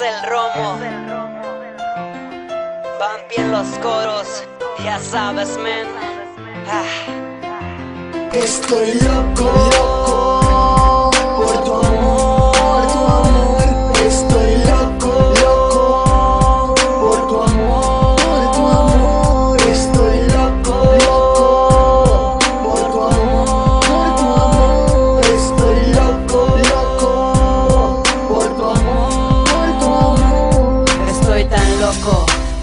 El romo. Van bien los coros, ya sabes, men. Ah. Estoy loco,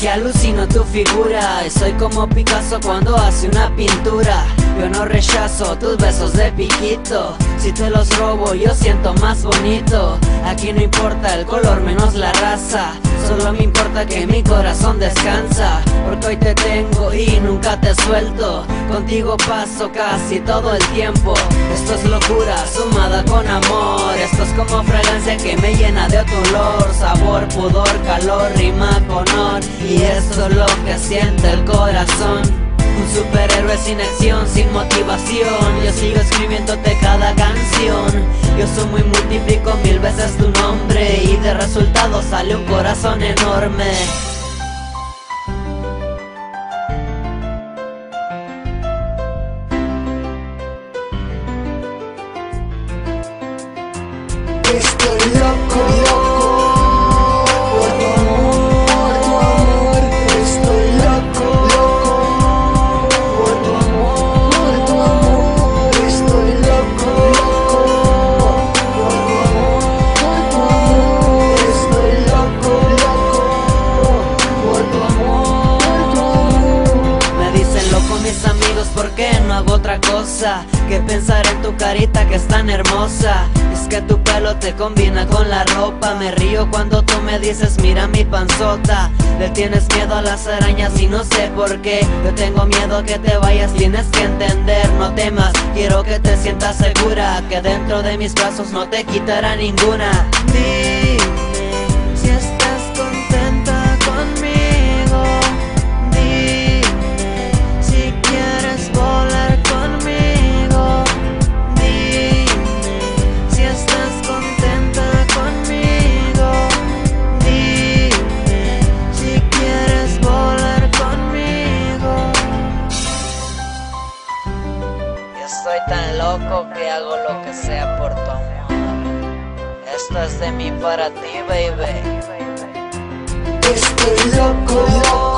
que alucino tu figura. Soy como Picasso cuando hace una pintura. Yo no rechazo tus besos de piquito. Si te los robo, yo siento más bonito. Aquí no importa el color menos la raza. Solo me importa que mi corazón descansa. Porque hoy te tengo y nunca te suelto. Contigo paso casi todo el tiempo. Esto es locura sumada con amor. Esto es como fragancia que me llena de otro olor. Sabor, pudor, calor, rima con honor. Y esto es lo que siente el corazón. Un superhéroe sin acción, sin motivación Yo sigo escribiéndote cada canción Yo sumo y multiplico mil veces tu nombre Y de resultado sale un corazón enorme. Estoy loco hago otra cosa? Que pensar en tu carita que es tan hermosa. Es que tu pelo te combina con la ropa. Me río cuando tú me dices mira mi panzota Le tienes miedo a las arañas y no sé por qué. Yo tengo miedo que te vayas, tienes que entender. No temas, quiero que te sientas segura Que dentro de mis brazos no te quitará ninguna. Dime estoy tan loco que hago lo que sea por tu amor. Esto es de mí para ti, baby. Estoy loco,